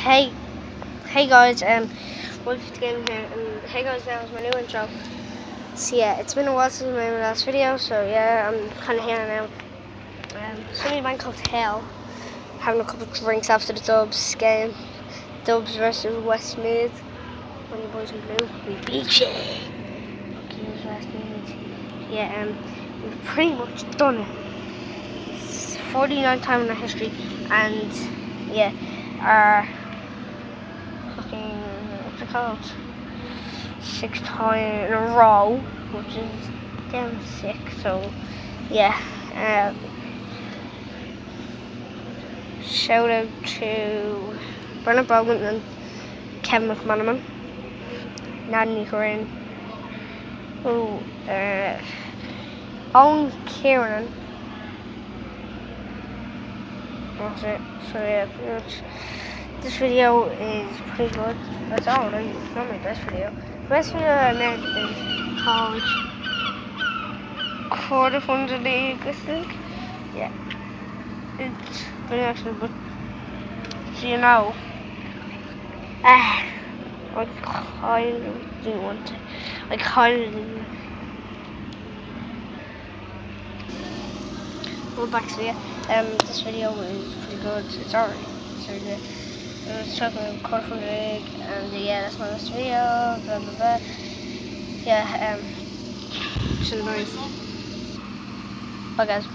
Hey, hey guys, um, welcome to Game here, and hey guys, that was my new intro. So yeah, it's been a while since my last video, so yeah, I'm kind of here now. Um, Sunnybank Hotel, having a couple of drinks after the Dubs game. Dubs versus Westmeath. When you boys in blue, we beat you. Okay. Yeah, um, we've pretty much done it. It's 49 time in our history, and yeah, our fucking what's it called? Sixth time in a row, which is damn sick. So yeah. Um, shout out to Bernard Brogan and Kevin McManamon, Nadine Corinne, who uh, Owen Kieran. That's it. So yeah. This video is pretty good. That's all. It's not my best video. The best video I made is called Quarter Funds League, I think. Yeah. It's pretty excellent, but so you know, ah, I kind of do want to. I kind of do. Well, back to you. Um, this video is pretty good. It's alright. So good. I was talking about the rig, and yeah, that's my last video. Blah blah blah. Yeah. Um. So nice. Bye guys.